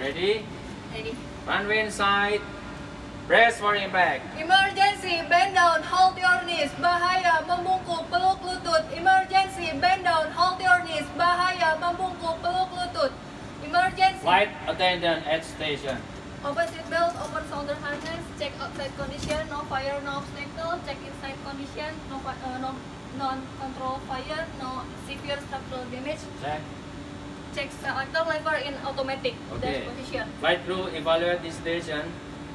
Ready? Ready. Runway inside. Brace for impact. Emergency, bend down, hold your knees. Bahaya, membungkuk, peluk lutut. Emergency, bend down, hold your knees. Bahaya, membungkuk, peluk lutut. Emergency. Flight attendant at station. Open seat belt, open shoulder harness, check outside condition, no fire, no obstacle, check inside condition, no, uh, no non-control fire, no severe structural damage, Check. Check selector lever in automatic Okay. dash position. Flight evaluate the station.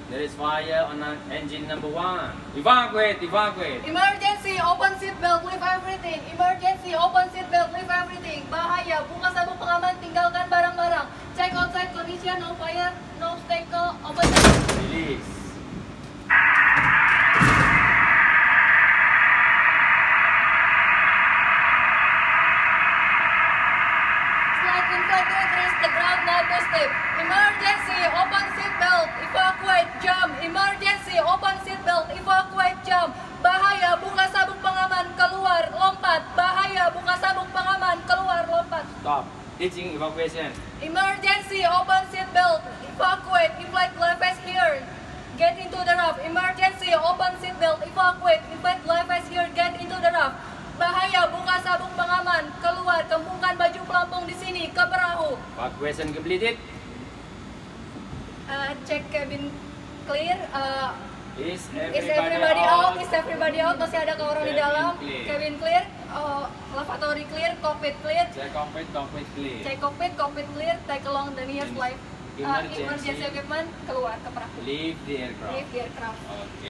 There is fire on engine number one. Evacuate, evacuate. Emergency, open seat belt, leave everything. Emergency, open seat belt, leave everything. Bahaya, buka sabuk pengaman, tinggalkan barang-barang. Check outside condition, no fire, no obstacle, open Release. The ground, now to step. Emergency, open seat belt, evacuate, jump. Emergency, open seat belt, evacuate, jump. Bahaya, buka sabuk pengaman, keluar, lompat. Bahaya, buka sabuk pengaman, keluar, lompat. Stop. Teaching evacuation. Emergency, open seat belt, evacuate, inflate life vest here. Get into the raft. Emergency, open seat belt, evacuate, inflate life vest here. Get into the raft. Bahaya, buka sabuk pengaman, keluar, kembungkan baju pelampung di sini ke Evacuation completed. Uh, check cabin clear. Uh, Is is everybody, everybody out? Is everybody out? Masih ada orang di Cabin dalam. clear. Cabin clear. Uh, lavatory clear. Cockpit clear. Check cockpit, cockpit clear. Check cockpit, cockpit clear. Take along the nearest life. Uh, Emergency. emergency equipment keluar ke perahu. Leave the aircraft. Leave the aircraft. Okay.